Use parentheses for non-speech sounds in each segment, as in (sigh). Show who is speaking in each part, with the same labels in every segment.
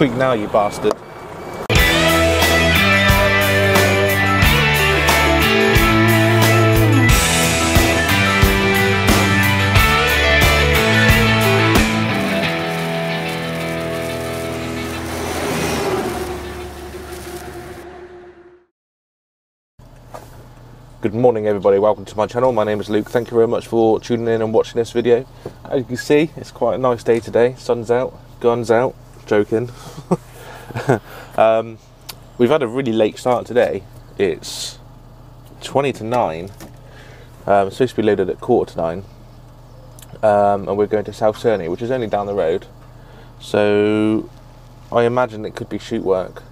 Speaker 1: Squeak now, you bastard. Good morning everybody, welcome to my channel. My name is Luke. Thank you very much for tuning in and watching this video. As you can see, it's quite a nice day today. Sun's out, guns out, joking. (laughs) um, we've had a really late start today. It's 20 to 9. Um, it's supposed to be loaded at quarter to 9. Um, and we're going to South Cerney, which is only down the road. So I imagine it could be shoot work.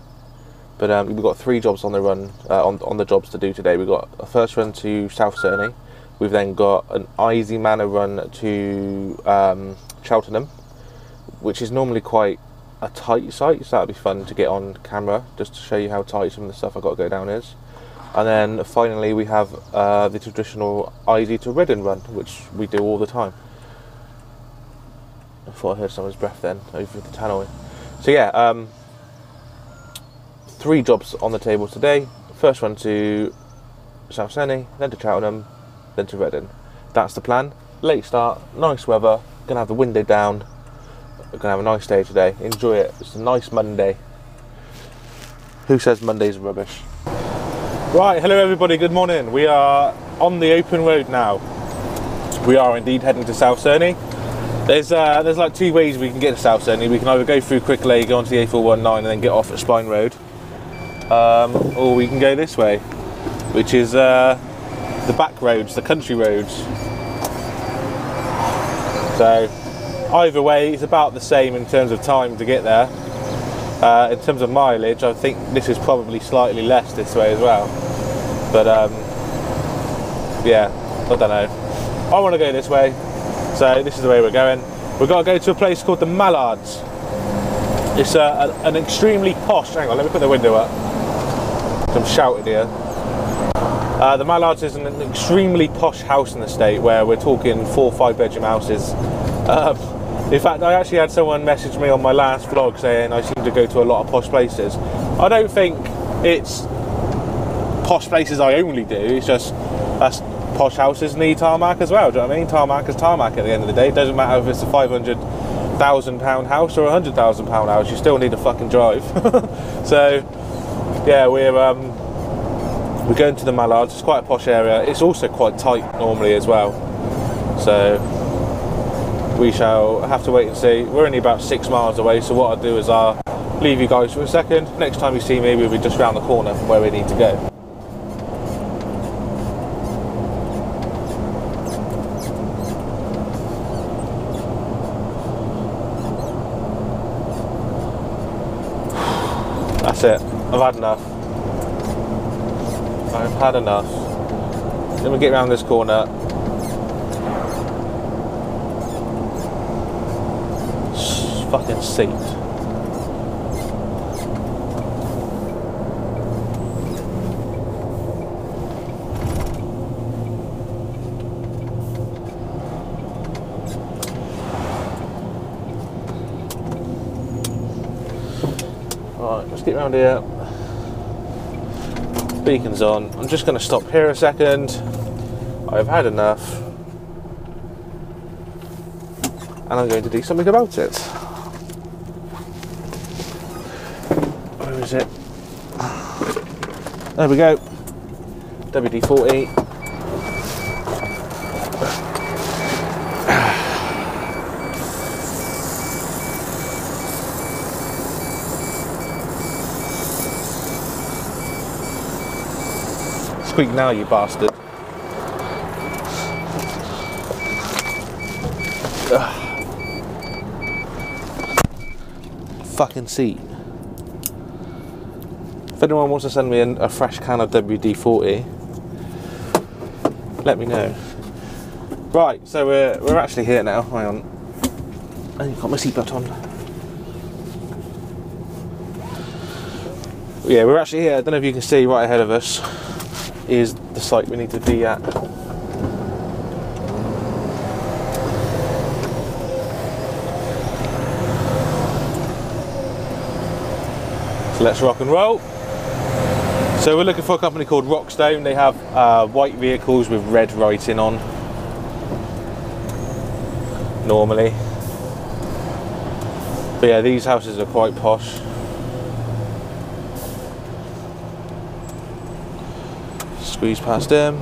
Speaker 1: But um, we've got three jobs on the run, uh, on, on the jobs to do today. We've got a first run to South Cerney. We've then got an Eysey Manor run to um, Cheltenham, which is normally quite a tight site, so that'd be fun to get on camera, just to show you how tight some of the stuff I've got to go down is. And then finally we have uh, the traditional Easy to Reading run, which we do all the time. I thought I heard someone's breath then over the tannoy. So yeah, um, three jobs on the table today. First one to South Cerney, then to Cheltenham, then to Reading. That's the plan. Late start, nice weather, gonna have the window down. We're gonna have a nice day today. Enjoy it. It's a nice Monday. Who says Mondays rubbish? Right, hello everybody, good morning. We are on the open road now. We are indeed heading to South Cerney. There's uh, there's like two ways we can get to South Cerney. We can either go through Cricklade, go onto the A419 and then get off at Spine Road um, or we can go this way, which is uh, the back roads, the country roads. So either way, it's about the same in terms of time to get there. Uh, in terms of mileage, I think this is probably slightly less this way as well. But um, yeah, I don't know. I want to go this way, so this is the way we're going. We've got to go to a place called the Mallards. It's uh, an extremely posh. Hang on, let me put the window up. I'm shouting here. Uh, the Mallards is an extremely posh house in the state where we're talking four or five bedroom houses. Um, in fact, I actually had someone message me on my last vlog saying I seem to go to a lot of posh places. I don't think it's posh places I only do, it's just that's posh houses need tarmac as well. Do you know what I mean? Tarmac is tarmac at the end of the day. It doesn't matter if it's a 500,000 pound house or a 100,000 pound house, you still need a fucking drive. (laughs) so, yeah, we're um, we're going to the Mallards. It's quite a posh area. It's also quite tight normally as well. So we shall have to wait and see. We're only about six miles away, so what I'll do is I'll leave you guys for a second. Next time you see me, we'll be just round the corner from where we need to go. That's it. I've had enough. I've had enough. Let me get around this corner. Fucking seat. Right, let's get round here. Beacon's on. I'm just going to stop here a second. I've had enough. And I'm going to do something about it. Is it? There we go. WD 40. Squeak now, you bastard. Ugh. Fucking seat. If anyone wants to send me a fresh can of WD 40, let me know. Right, so we're, we're actually here now. Hang on. Oh, I ain't got my seatbelt on. Yeah, we're actually here. I don't know if you can see right ahead of us is the site we need to be at. So let's rock and roll. So we're looking for a company called Rockstone. They have uh, white vehicles with red writing on. Normally. But yeah, these houses are quite posh. Squeeze past them.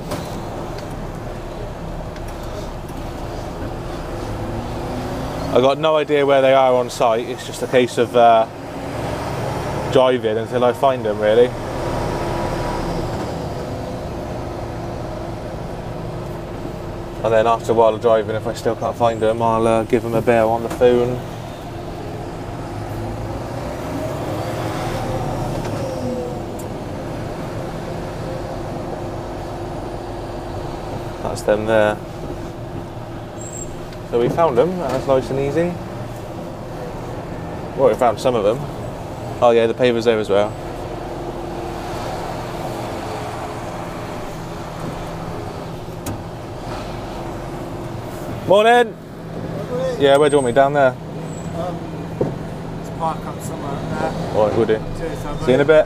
Speaker 1: I got no idea where they are on site. It's just a case of uh, driving until I find them, really. And then after a while of driving, if I still can't find them, I'll uh, give them a bell on the phone. That's them there. So we found them, that's nice and easy. Well, we found some of them. Oh yeah, the paver's there as well. Morning! Yeah, where do you want me? Down there?
Speaker 2: Um, Let's park up somewhere up there.
Speaker 1: Alright, we'll do.
Speaker 2: Cheers.
Speaker 1: See you in a bit.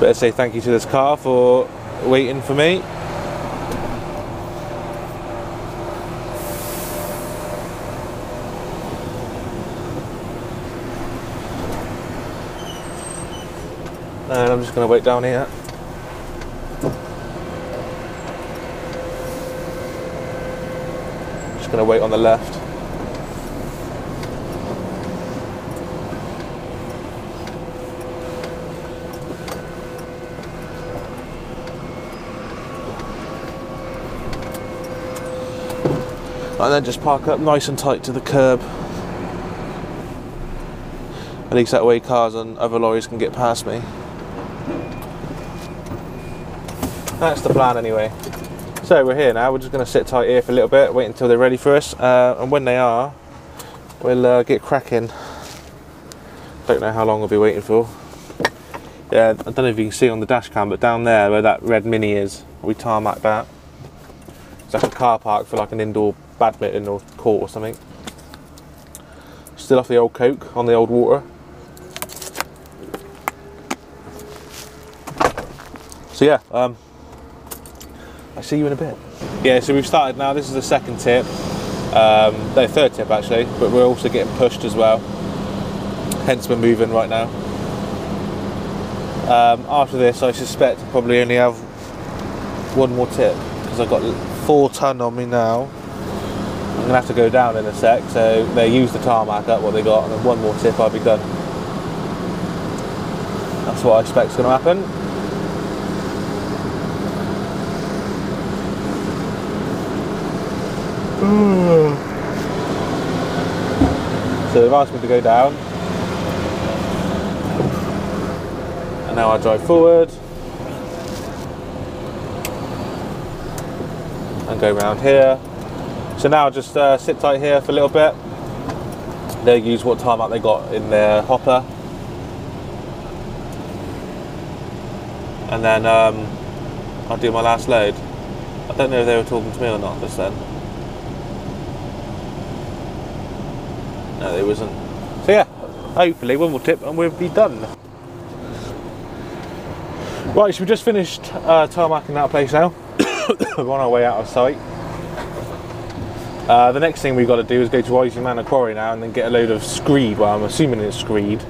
Speaker 1: Better say thank you to this car for waiting for me. And I'm just going to wait down here. Going to wait on the left. and then just park up nice and tight to the curb. At least that way cars and other lorries can get past me. That's the plan anyway. So we're here now, we're just going to sit tight here for a little bit, wait until they're ready for us, uh, and when they are, we'll uh, get cracking. Don't know how long we'll be waiting for. Yeah, I don't know if you can see on the dash cam, but down there where that red Mini is, we tarmac that. It's like a car park for like an indoor badminton or court or something. Still off the old coke on the old water. So yeah, um, I see you in a bit. Yeah, so we've started now. This is the second tip, um, no, third tip actually, but we're also getting pushed as well. Hence we're moving right now. Um, after this, I suspect I'll probably only have one more tip because I've got four ton on me now. I'm gonna have to go down in a sec, so they use the tarmac up what they got, and then one more tip, I'll be done. That's what I expect is gonna happen. So they've asked me to go down. And now I drive forward. And go round here. So now just uh, sit tight here for a little bit. They'll use what tarmac they got in their hopper. And then um, I'll do my last load. I don't know if they were talking to me or not just then. No, they wasn't. So yeah, hopefully one more tip and we'll be done. Right, so we've just finished uh, tarmacking that place now. (coughs) We're on our way out of sight. Uh, the next thing we've got to do is go to Eysey Manor Quarry now and then get a load of screed, well I'm assuming it's screed,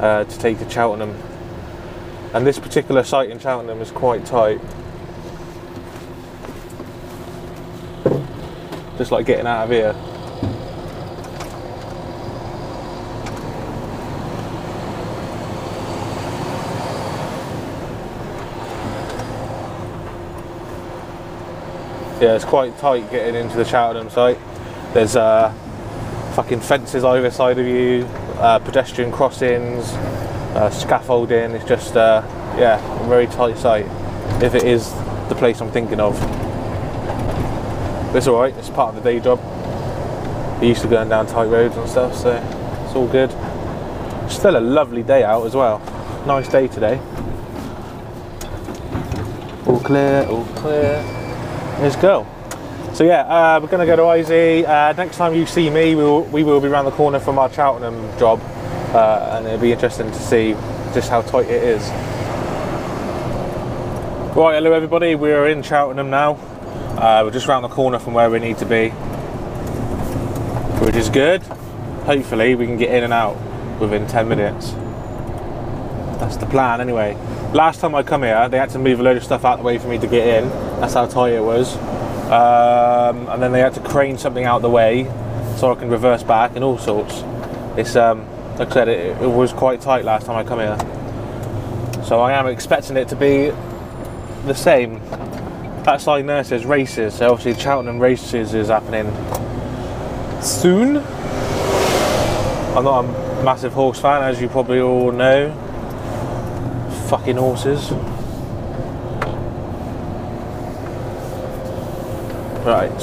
Speaker 1: uh, to take to Cheltenham. And this particular site in Cheltenham is quite tight. Just like getting out of here. Yeah, it's quite tight getting into the Cheltenham site. There's uh, fucking fences either side of you, uh, pedestrian crossings, uh, scaffolding. It's just, uh, yeah, a very tight site. If it is the place I'm thinking of. It's alright, it's part of the day job. We're used to going down tight roads and stuff, so it's all good. Still a lovely day out as well. Nice day today. All clear, all clear. Let's go. So yeah, uh, we're going to go to IZ. Uh, next time you see me, we will, we will be around the corner from our Cheltenham job, uh, and it'll be interesting to see just how tight it is. Right, hello everybody. We're in Cheltenham now. Uh, we're just around the corner from where we need to be, which is good. Hopefully, we can get in and out within 10 minutes. That's the plan, anyway. Last time I come here, they had to move a load of stuff out the way for me to get in. That's how tight it was. Um, and then they had to crane something out the way so I can reverse back and all sorts. It's um, like I said, it, it was quite tight last time I come here. So I am expecting it to be the same. That sign there says races, so obviously Cheltenham races is happening soon. I'm not a massive horse fan, as you probably all know. Fucking horses. Right.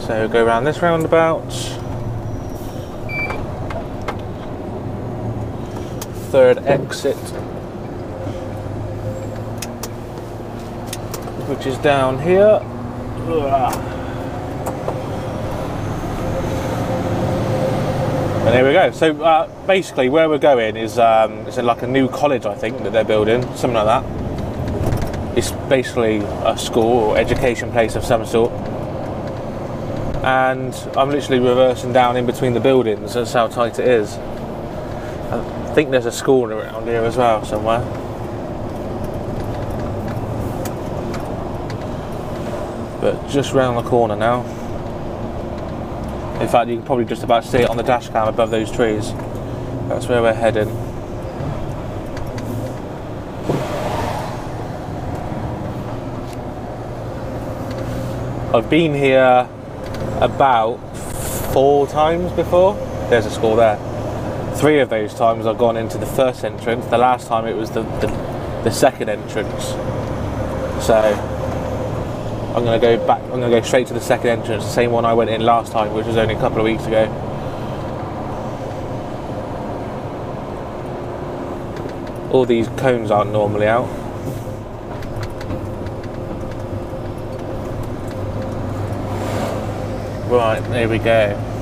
Speaker 1: So go around this roundabout. Third exit. Which is down here. Ugh. And there we go. So uh, basically, where we're going is um, it's like a new college, I think, that they're building, something like that. It's basically a school or education place of some sort. And I'm literally reversing down in between the buildings. That's how tight it is. I think there's a school around here as well somewhere. But just round the corner now. In fact, you can probably just about see it on the dash cam above those trees. That's where we're heading. I've been here about four times before. There's a school there. Three of those times I've gone into the first entrance. The last time it was the, the, the second entrance. So I'm going to go back. I'm going to go straight to the second entrance, the same one I went in last time, which was only a couple of weeks ago. All these cones aren't normally out. Right, there we go.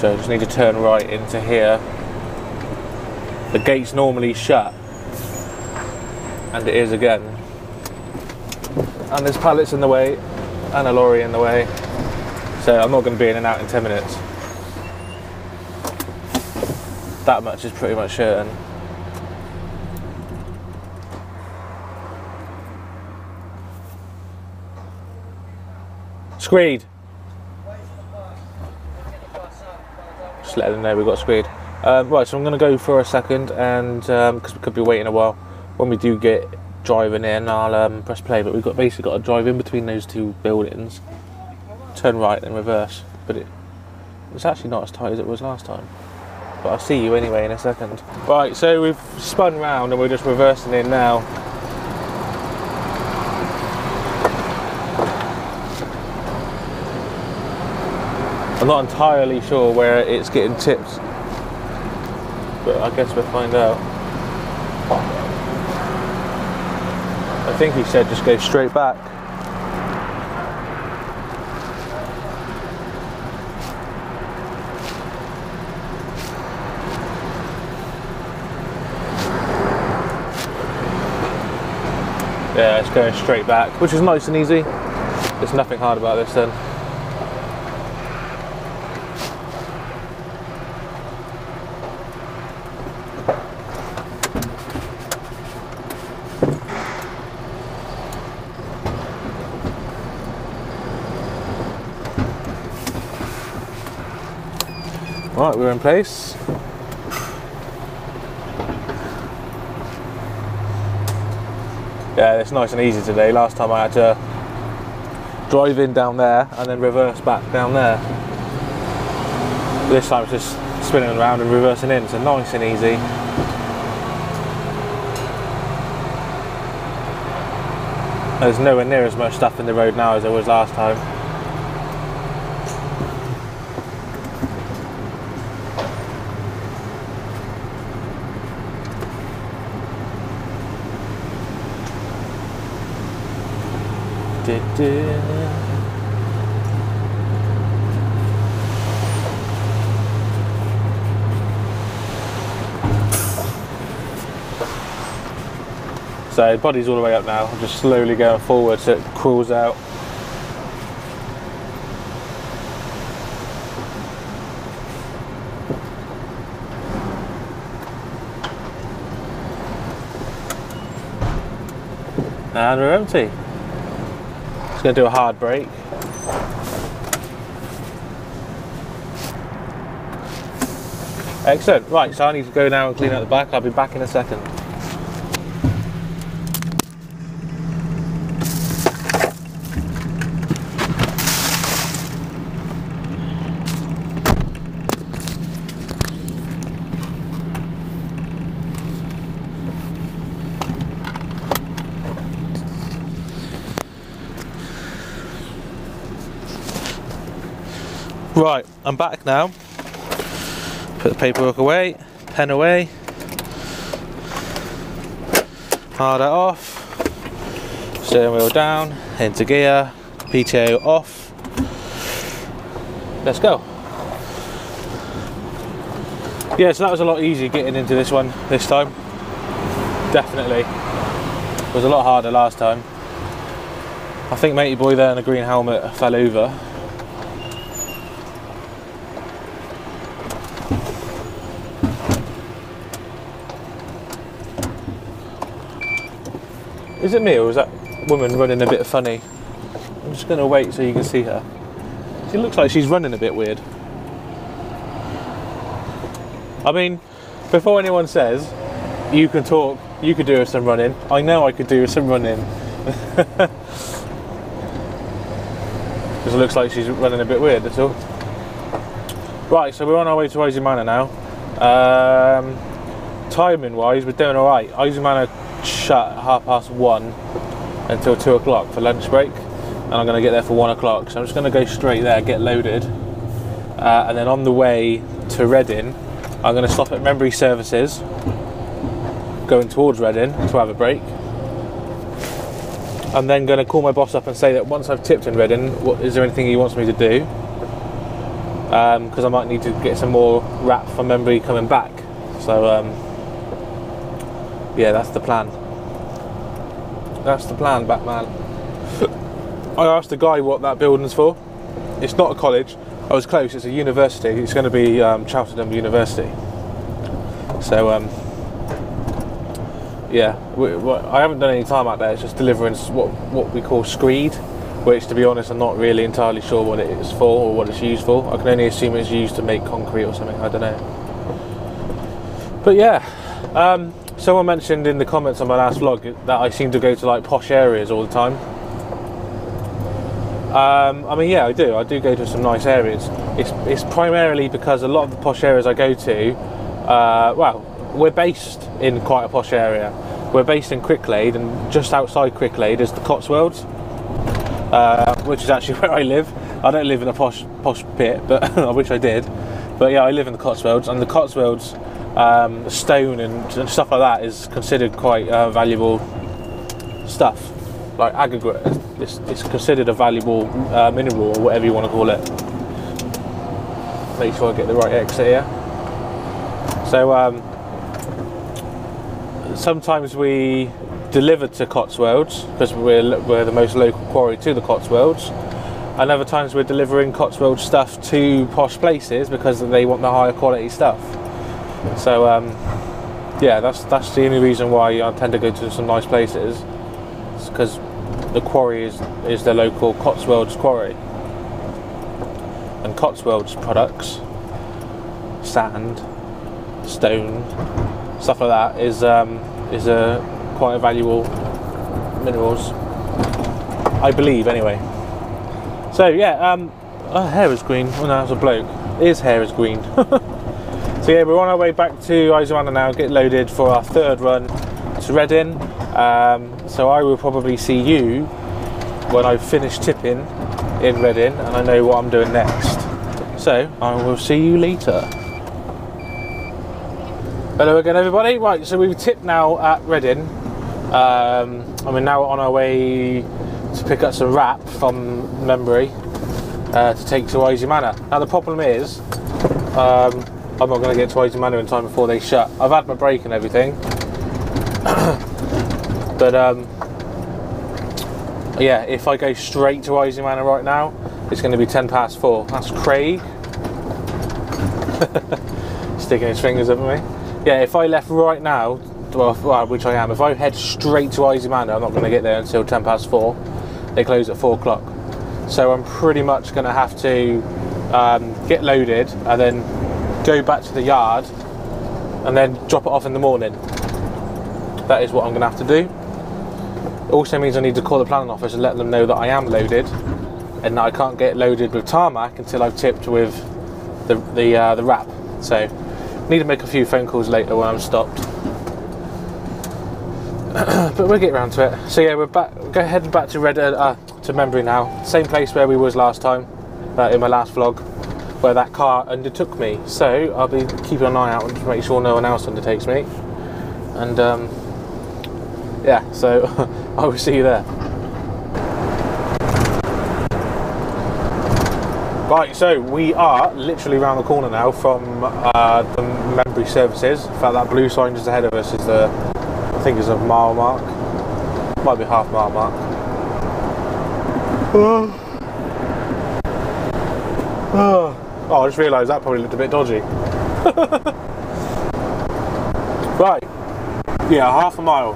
Speaker 1: So I just need to turn right into here. The gate's normally shut, and it is again. And there's pallets in the way, and a lorry in the way. So I'm not going to be in and out in 10 minutes. That much is pretty much certain. Screed. Just let them know we've got screed. Um, right, so I'm going to go for a second, and because um, we could be waiting a while, when we do get driving in, I'll um, press play. But we've got basically got to drive in between those two buildings, turn right, and reverse. But it, it's actually not as tight as it was last time. But I'll see you anyway in a second. Right, so we've spun round and we're just reversing in now. Not entirely sure where it's getting tipped, but I guess we'll find out. I think he said just go straight back. Yeah, it's going straight back, which is nice and easy. There's nothing hard about this then. Right, we're in place. Yeah, it's nice and easy today. Last time I had to drive in down there and then reverse back down there. This time it's just spinning around and reversing in, so nice and easy. There's nowhere near as much stuff in the road now as there was last time. So body's all the way up now. I'm just slowly going forward so it crawls out. And we're empty. To do a hard brake. Excellent. Right, so I need to go now and clean out the back. I'll be back in a second. Right, I'm back now. Put the paperwork away, pen away. That off. Steering wheel down, into gear, PTO off. Let's go. Yeah, so that was a lot easier getting into this one this time. Definitely. It was a lot harder last time. I think matey boy there in the green helmet fell over. Is it me or is that woman running a bit funny? I'm just going to wait so you can see her. She looks like she's running a bit weird. I mean, before anyone says you can talk, you could do some running. I know I could do some running. (laughs) Just looks like she's running a bit weird, that's all. Right, so we're on our way to Manor now. Um, timing wise, we're doing alright. Manor shut at half past one until two o'clock for lunch break, and I'm going to get there for one o'clock. So I'm just going to go straight there, get loaded, uh, and then on the way to Reading, I'm going to stop at Membury Services, going towards Reading to have a break. I'm then going to call my boss up and say that once I've tipped in Reading, what, is there anything he wants me to do? Because um, I might need to get some more wrap for Membury coming back. So um, yeah, that's the plan. That's the plan, Batman. I asked the guy what that building's for. It's not a college. I was close. It's a university. It's going to be um, Cheltenham University. So um, yeah, we, we, I haven't done any time out there. It's just delivering what what we call screed, which, to be honest, I'm not really entirely sure what it is for or what it's used for. I can only assume it's used to make concrete or something. I don't know. But yeah, um, someone mentioned in the comments on my last vlog that I seem to go to like posh areas all the time. Um, I mean, yeah, I do. I do go to some nice areas. It's it's primarily because a lot of the posh areas I go to, uh, well, we're based in quite a posh area. We're based in Cricklade, and just outside Cricklade is the Cotswolds, uh, which is actually (laughs) where I live. I don't live in a posh posh pit, but (laughs) I wish I did. But yeah, I live in the Cotswolds, and the Cotswolds, um, stone and, and, stuff like that is considered quite uh, valuable stuff. Like aggregate, it's, it's considered a valuable uh, mineral or whatever you want to call it. Make sure I get the right exit here. So um, sometimes we deliver to Cotswolds because we're, we're the most local quarry to the Cotswolds. And other times we're delivering Cotswold stuff to posh places because they want the higher quality stuff. So um, yeah, that's that's the only reason why I tend to go to some nice places. because the quarry is is the local Cotswolds quarry, and Cotswolds products, sand, stone, stuff like that is um, is a quite a valuable minerals. I believe anyway. So yeah, um, her hair is green. Oh no, that's a bloke. His hair is green. (laughs) so yeah, we're on our way back to Eysey Manor now, get loaded for our third run to Reading. Um, so I will probably see you when I've finished tipping in Reading and I know what I'm doing next. So I will see you later. Hello again, everybody. Right, so we've tipped now at Reading. Um, and we're now on our way to pick up some wrap from Membury uh, to take to Eysey Manor. Now the problem is, um, I'm not going to get to Eysey Manor in time before they shut. I've had my break and everything, (coughs) but um, yeah, if I go straight to Eysey Manor right now, it's going to be 10 past four. That's Craig (laughs) sticking his fingers up at me. Yeah, if I left right now, well, which I am, if I head straight to Eysey Manor, I'm not going to get there until 10 past four. They close at four o'clock. So I'm pretty much going to have to um, get loaded and then go back to the yard and then drop it off in the morning. That is what I'm going to have to do. It also means I need to call the planning office and let them know that I am loaded and that I can't get loaded with tarmac until I've tipped with the the uh, the wrap. So need to make a few phone calls later when I'm stopped. (clears throat) but we'll get around to it. So yeah, we're back. Go heading back to Red uh, to Membury now. Same place where we was last time uh, in my last vlog, where that car undertook me. So I'll be keeping an eye out and make sure no one else undertakes me. And um, yeah, so (laughs) I will see you there. Right, so we are literally around the corner now from uh, the Membury services. In fact, that blue sign just ahead of us is the, I think, is a mile mark. Might be half mile mark. Oh, Oh, I just realised that probably looked a bit dodgy. (laughs) right, yeah, half a mile.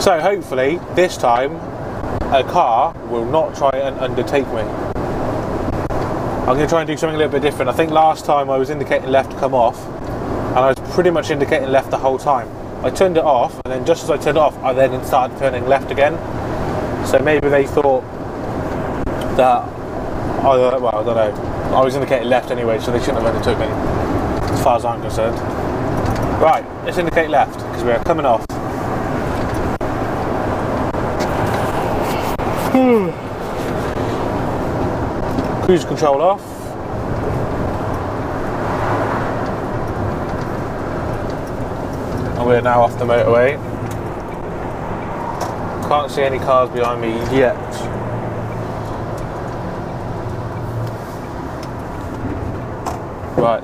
Speaker 1: So hopefully this time a car will not try and undertake me. I'm going to try and do something a little bit different. I think last time I was indicating left to come off, and I was pretty much indicating left the whole time. I turned it off, and then just as I turned it off, I then started turning left again. So maybe they thought that, I don't, well, I don't know. I was indicating left anyway, so they shouldn't have undertook me, as far as I'm concerned. Right, let's indicate left, because we are coming off. Hmm. Cruise control off. And we're now off the motorway. Can't see any cars behind me yet. Right,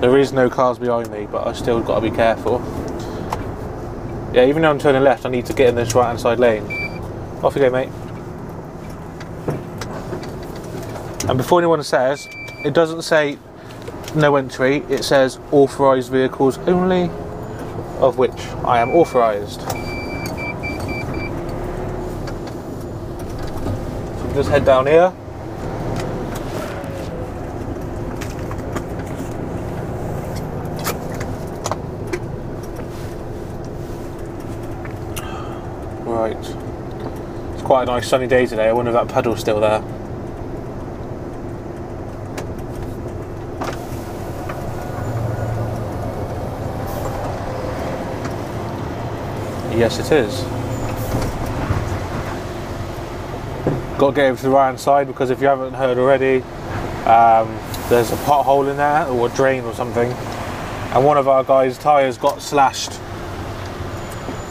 Speaker 1: there is no cars behind me, but I still got to be careful. Yeah, even though I'm turning left, I need to get in this right hand side lane. Off you go, mate. And before anyone says, it doesn't say no entry, it says authorised vehicles only, of which I am authorised. So just head down here. Right. It's quite a nice sunny day today. I wonder if that puddle's still there. Yes, it is. Got to get over to the right hand side because if you haven't heard already, um, there's a pothole in there or a drain or something, and one of our guys' tyres got slashed,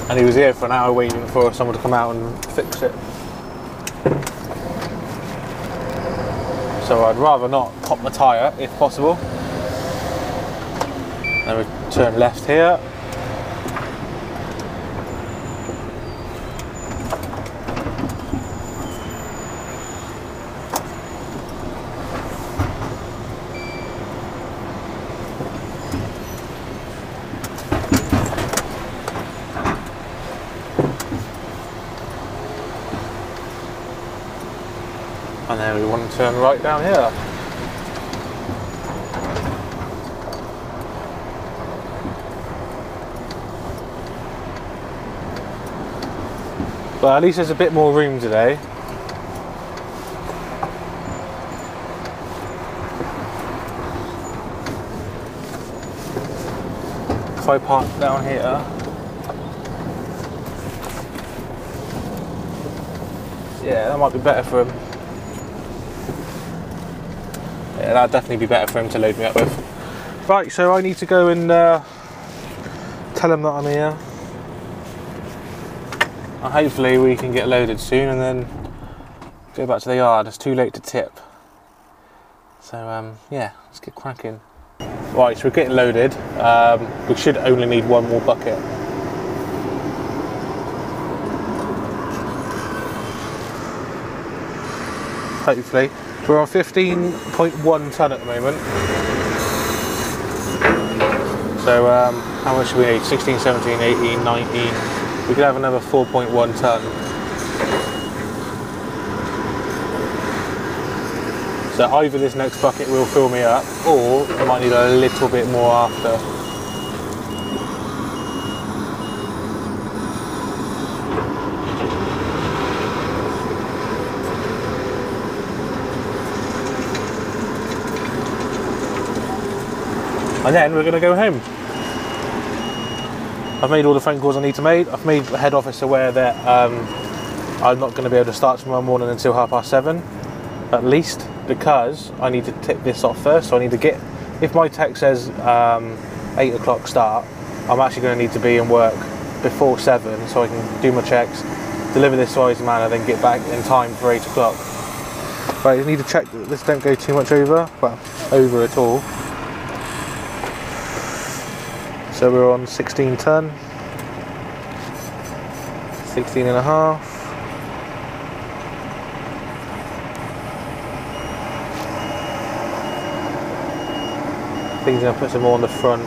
Speaker 1: and he was here for an hour waiting for someone to come out and fix it. So I'd rather not pop the tyre if possible. Then we turn left here. right down here. But at least there's a bit more room today. If I park down here. Yeah, that might be better for him. Yeah, that'd definitely be better for him to load me up with. Right, so I need to go and uh, tell him that I'm here. And hopefully we can get loaded soon and then go back to the yard. It's too late to tip. So um, yeah, let's get cracking. Right, so we're getting loaded. Um, we should only need one more bucket. Hopefully. We're on 15.1 ton at the moment. So um, how much do we need? 16, 17, 18, 19. We could have another 4.1 ton. So either this next bucket will fill me up or I might need a little bit more after. And then we're going to go home. I've made all the phone calls I need to make. I've made the head office aware that um, I'm not going to be able to start tomorrow morning until half past seven, at least, because I need to tip this off first. So I need to get, if my text says um, eight o'clock start, I'm actually going to need to be in work before seven so I can do my checks, deliver this to Eysey Manor, then get back in time for eight o'clock. Right, I need to check that this don't go too much over, well, over at all. So we're on 16 ton, 16 and a half. I think he's going to put some more on the front.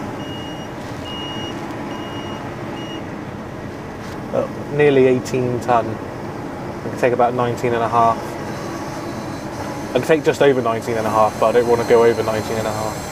Speaker 1: Uh, nearly 18 ton. I can take about 19 and a half. I can take just over 19 and a half, but I don't want to go over 19 and a half.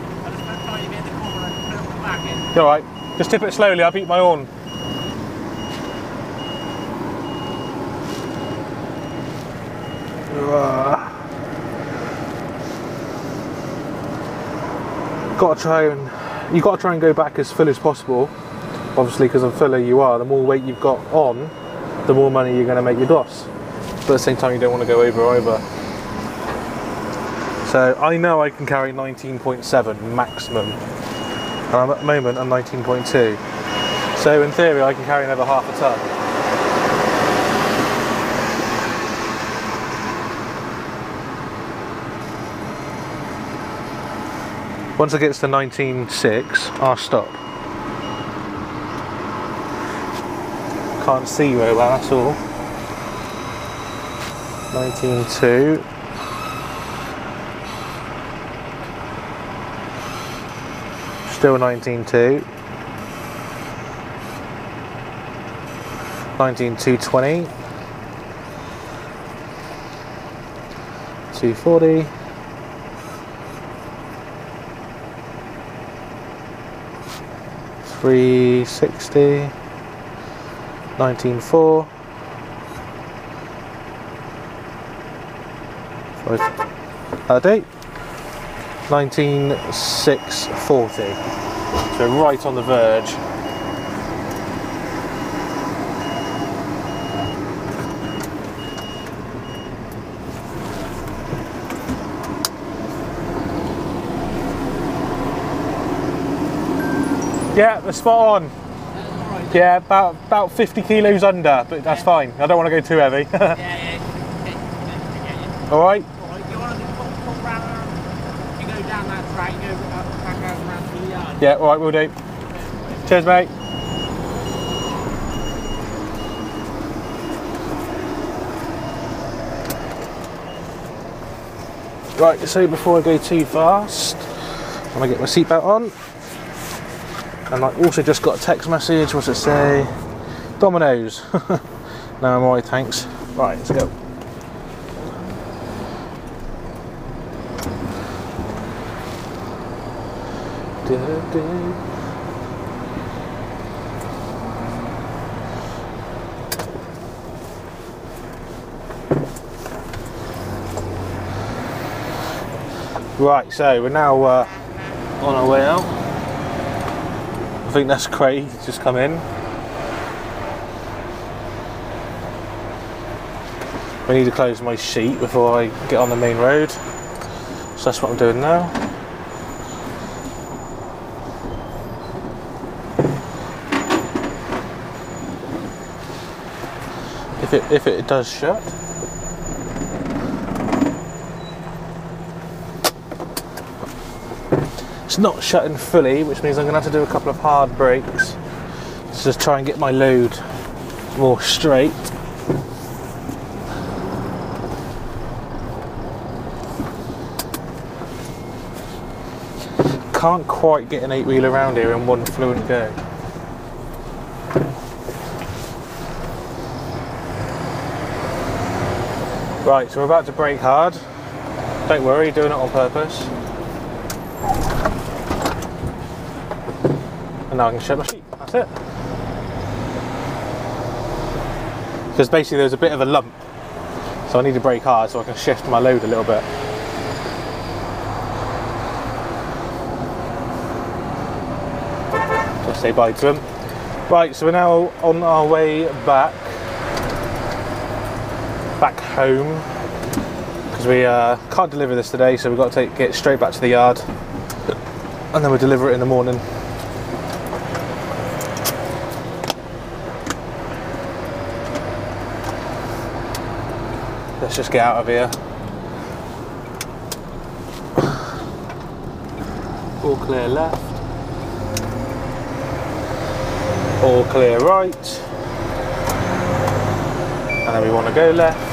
Speaker 1: You alright? Just tip it slowly, I'll beat my horn. Got to try and you got to try and go back as full as possible. Obviously, because the fuller you are, the more weight you've got on, the more money you're going to make your DOS. But at the same time, you don't want to go over either. So I know I can carry 19.7 maximum and I'm at the moment I'm 19.2 so in theory I can carry another half a ton. Once it gets to 19.6 I'll stop. Can't see very well that's all. 19.2 Still 19.2. 19.220. 240. Three sixty, nineteen four, uh, date, 19640. So right on the verge. Yeah, the spot on. Yeah, about about 50 kilos under, but that's fine. I don't want to go too heavy. (laughs)
Speaker 3: Yeah, yeah.
Speaker 1: All right.
Speaker 3: Alright, you want to pull, pull round, you go down that track, you go up, back out around to the yard.
Speaker 1: Yeah, all right, we'll do. Cheers, mate. Right, so before I go too fast, I'm gonna get my seatbelt on. And I also just got a text message. What's it say? Domino's. (laughs) no, I'm alright, thanks. Right, let's go. Right, so we're now uh, on our way out. I think that's Craig just come in. I need to close my sheet before I get on the main road. So that's what I'm doing now. If it if it does shut. It's not shutting fully, which means I'm going to have to do a couple of hard brakes to just try and get my load more straight. Can't quite get an eight wheel around here in one fluent go. Right, so we're about to brake hard. Don't worry, doing it on purpose. And now I can shut my sheet. That's it. Because basically there's a bit of a lump. So I need to brake hard so I can shift my load a little bit. Just say bye to him. Right, so we're now on our way back. Back home. Because we uh, can't deliver this today, so we've got to take, get straight back to the yard. And then we'll deliver it in the morning. Let's just get out of here. All clear left. All clear right. And then we want to go left.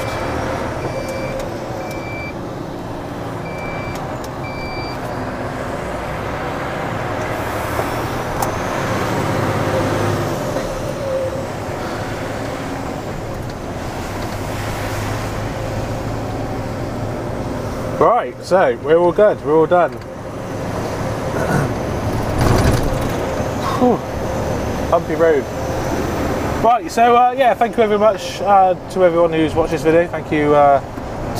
Speaker 1: Right, so we're all good, we're all done. Whew, Bumpy road. Right, so uh, yeah, thank you very much uh, to everyone who's watched this video. Thank you uh,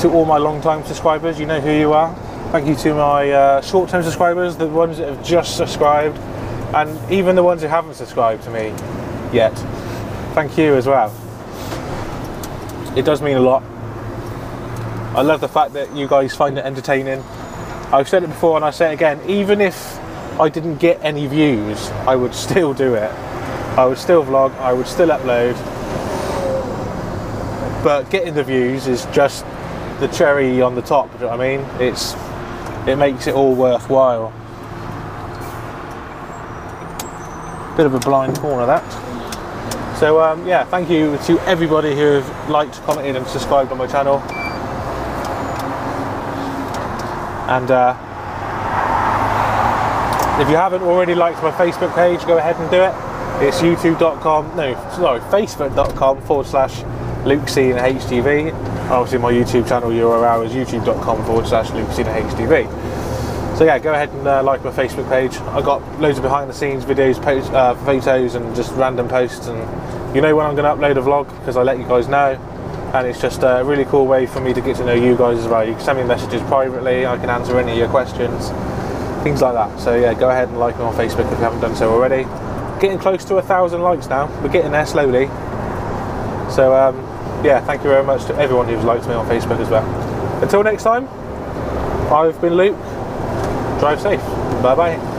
Speaker 1: to all my long-time subscribers. You know who you are. Thank you to my uh, short-term subscribers, the ones that have just subscribed, and even the ones who haven't subscribed to me yet. Thank you as well. It does mean a lot. I love the fact that you guys find it entertaining. I've said it before and I say it again, even if I didn't get any views, I would still do it. I would still vlog, I would still upload. But getting the views is just the cherry on the top, do you know what I mean? It's it makes it all worthwhile. Bit of a blind corner that. So um, yeah, thank you to everybody who have liked, commented and subscribed on my channel. And uh, if you haven't already liked my Facebook page, go ahead and do it. It's youtube.com, no, sorry, facebook.com forward slash Luke C and HGV. Obviously, my YouTube channel URL is youtube.com forward slash Luke C and HGV. So, yeah, go ahead and uh, like my Facebook page. I've got loads of behind the scenes videos, post, uh, photos, and just random posts. And you know when I'm going to upload a vlog because I let you guys know and it's just a really cool way for me to get to know you guys as well. You can send me messages privately, I can answer any of your questions, things like that. So yeah, go ahead and like me on Facebook if you haven't done so already. Getting close to a thousand likes now. We're getting there slowly. So um, yeah, thank you very much to everyone who's liked me on Facebook as well. Until next time, I've been Luke. Drive safe. Bye bye.